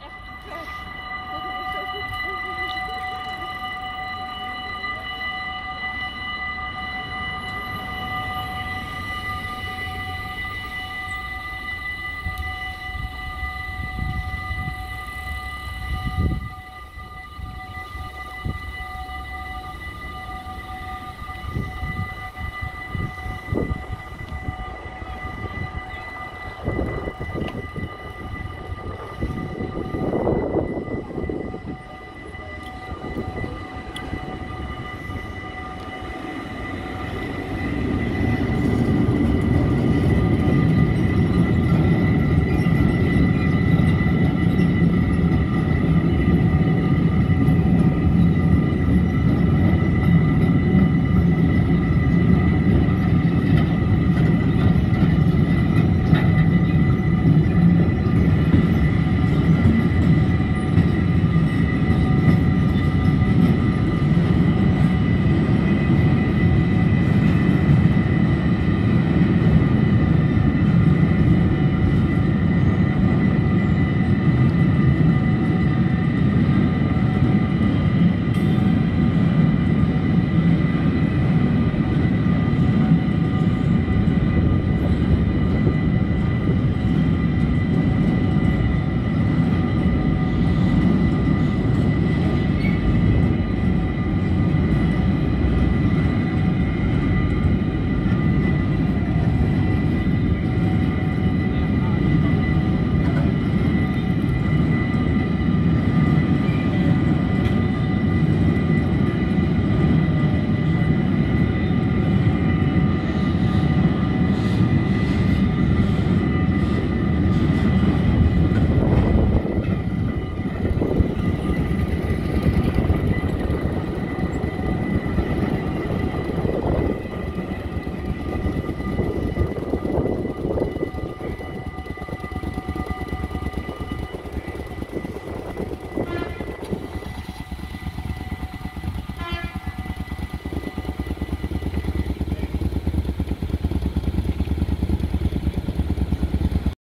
echt een ver.